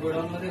ご覧になって。